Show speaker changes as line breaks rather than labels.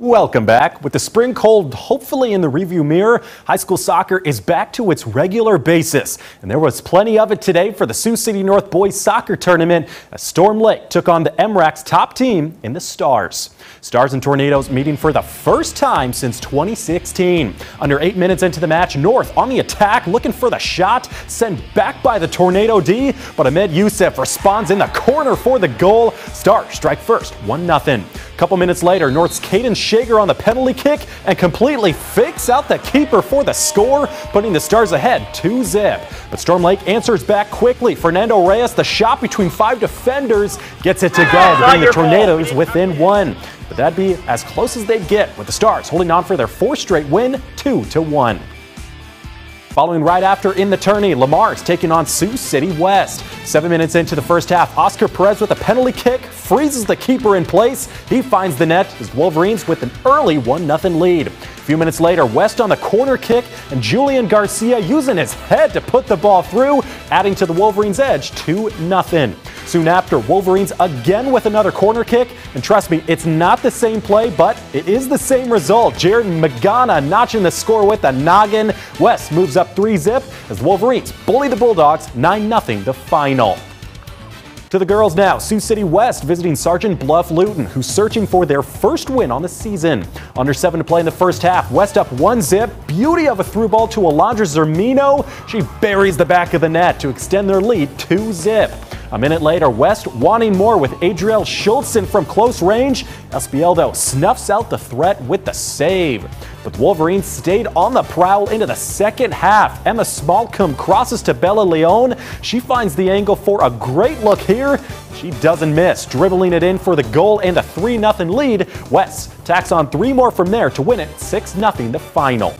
Welcome back. With the spring cold hopefully in the review mirror, high school soccer is back to its regular basis. And there was plenty of it today for the Sioux City North Boys Soccer Tournament as Storm Lake took on the MRAC's top team in the Stars. Stars and Tornadoes meeting for the first time since 2016. Under eight minutes into the match, North on the attack looking for the shot, sent back by the Tornado D, but Ahmed Youssef responds in the corner for the goal. Stars strike first, 1-0. Couple minutes later, North's Caden Shager on the penalty kick and completely fakes out the keeper for the score, putting the Stars ahead 2-zip. But Storm Lake answers back quickly. Fernando Reyes, the shot between five defenders, gets it to go to bring the Tornadoes within one. But that'd be as close as they'd get with the Stars holding on for their fourth straight win, 2-1. Following right after in the tourney, Le Mars taking on Sioux City West. Seven minutes into the first half, Oscar Perez with a penalty kick freezes the keeper in place. He finds the net as Wolverines with an early 1-0 lead. A few minutes later, West on the corner kick and Julian Garcia using his head to put the ball through, adding to the Wolverines' edge 2-0. Soon after, Wolverines again with another corner kick. And trust me, it's not the same play, but it is the same result. Jared Magana notching the score with a noggin. West moves up 3 zip as Wolverines bully the Bulldogs 9 0 the final. To the girls now, Sioux City West visiting Sergeant Bluff Luton, who's searching for their first win on the season. Under seven to play in the first half, West up one zip. Beauty of a through ball to Alondra Zermino. She buries the back of the net to extend their lead two zip. A minute later, West wanting more with Adriel Schultzen from close range. Though, snuffs out the threat with the save. But Wolverines stayed on the prowl into the second half. Emma Smallcombe crosses to Bella Leone. She finds the angle for a great look here. She doesn't miss, dribbling it in for the goal and a 3 0 lead. West tacks on three more from there to win it 6 0 the final.